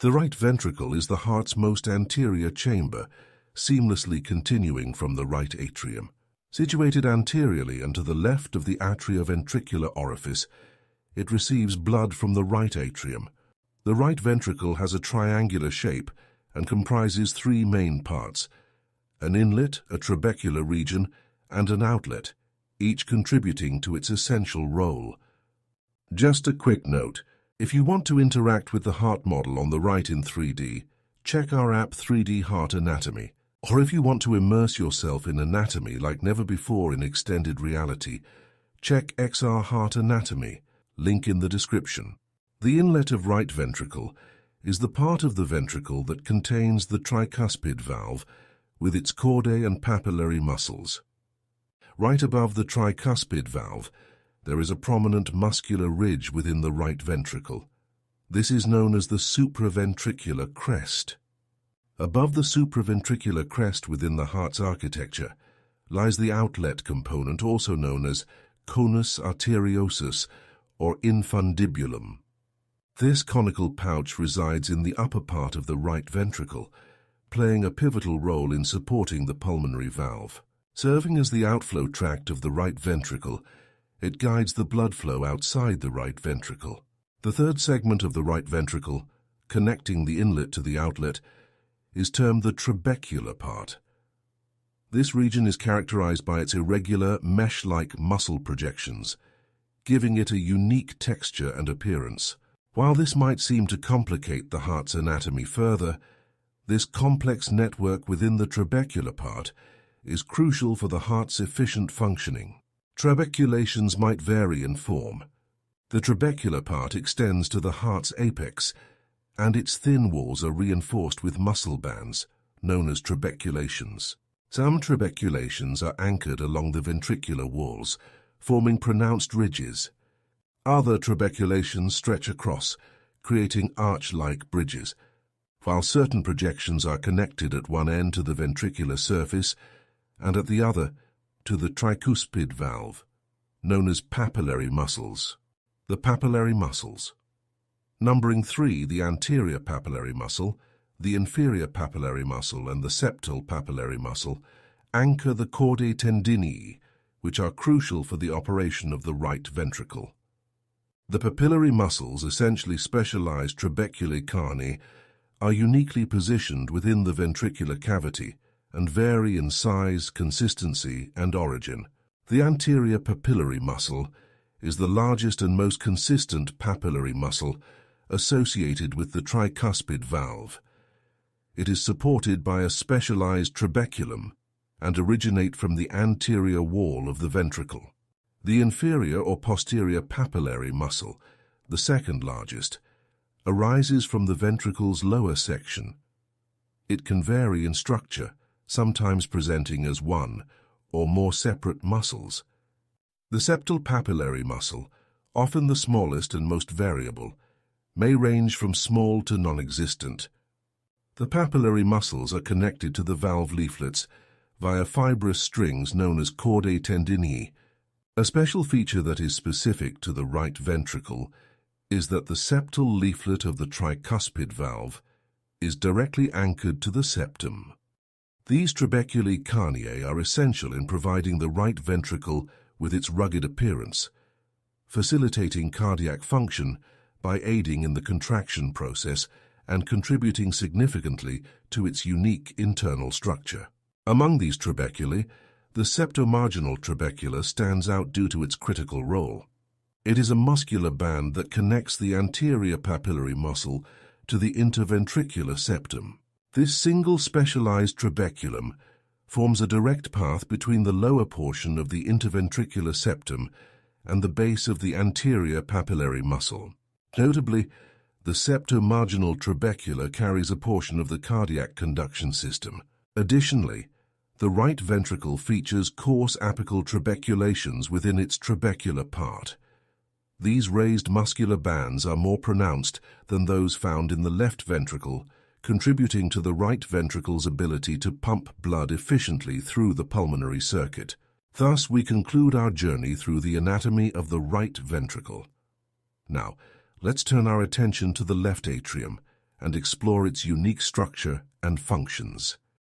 The right ventricle is the heart's most anterior chamber, seamlessly continuing from the right atrium. Situated anteriorly and to the left of the atrioventricular orifice, it receives blood from the right atrium. The right ventricle has a triangular shape and comprises three main parts, an inlet, a trabecular region, and an outlet, each contributing to its essential role. Just a quick note, if you want to interact with the heart model on the right in 3D, check our app 3D Heart Anatomy. Or if you want to immerse yourself in anatomy like never before in extended reality, check XR Heart Anatomy, link in the description. The inlet of right ventricle is the part of the ventricle that contains the tricuspid valve with its chordae and papillary muscles. Right above the tricuspid valve, there is a prominent muscular ridge within the right ventricle. This is known as the supraventricular crest. Above the supraventricular crest within the heart's architecture lies the outlet component also known as conus arteriosus or infundibulum. This conical pouch resides in the upper part of the right ventricle, playing a pivotal role in supporting the pulmonary valve. Serving as the outflow tract of the right ventricle, it guides the blood flow outside the right ventricle. The third segment of the right ventricle, connecting the inlet to the outlet, is termed the trabecular part. This region is characterized by its irregular, mesh-like muscle projections, giving it a unique texture and appearance. While this might seem to complicate the heart's anatomy further, this complex network within the trabecular part is crucial for the heart's efficient functioning. Trabeculations might vary in form. The trabecular part extends to the heart's apex, and its thin walls are reinforced with muscle bands, known as trabeculations. Some trabeculations are anchored along the ventricular walls, forming pronounced ridges. Other trabeculations stretch across, creating arch-like bridges, while certain projections are connected at one end to the ventricular surface and at the other to the tricuspid valve, known as papillary muscles. The papillary muscles. Numbering three, the anterior papillary muscle, the inferior papillary muscle, and the septal papillary muscle, anchor the chordae tendineae, which are crucial for the operation of the right ventricle. The papillary muscles, essentially specialized trabeculae carneae, are uniquely positioned within the ventricular cavity, and vary in size, consistency, and origin. The anterior papillary muscle is the largest and most consistent papillary muscle associated with the tricuspid valve. It is supported by a specialized trabeculum and originate from the anterior wall of the ventricle. The inferior or posterior papillary muscle, the second largest, arises from the ventricle's lower section. It can vary in structure, sometimes presenting as one or more separate muscles. The septal papillary muscle, often the smallest and most variable, may range from small to non-existent. The papillary muscles are connected to the valve leaflets via fibrous strings known as chordae tendineae. A special feature that is specific to the right ventricle is that the septal leaflet of the tricuspid valve is directly anchored to the septum. These trabeculae carneae are essential in providing the right ventricle with its rugged appearance, facilitating cardiac function by aiding in the contraction process and contributing significantly to its unique internal structure. Among these trabeculae, the septomarginal trabecula stands out due to its critical role. It is a muscular band that connects the anterior papillary muscle to the interventricular septum. This single specialized trabeculum forms a direct path between the lower portion of the interventricular septum and the base of the anterior papillary muscle. Notably, the septomarginal trabecula carries a portion of the cardiac conduction system. Additionally, the right ventricle features coarse apical trabeculations within its trabecular part. These raised muscular bands are more pronounced than those found in the left ventricle contributing to the right ventricle's ability to pump blood efficiently through the pulmonary circuit. Thus, we conclude our journey through the anatomy of the right ventricle. Now, let's turn our attention to the left atrium and explore its unique structure and functions.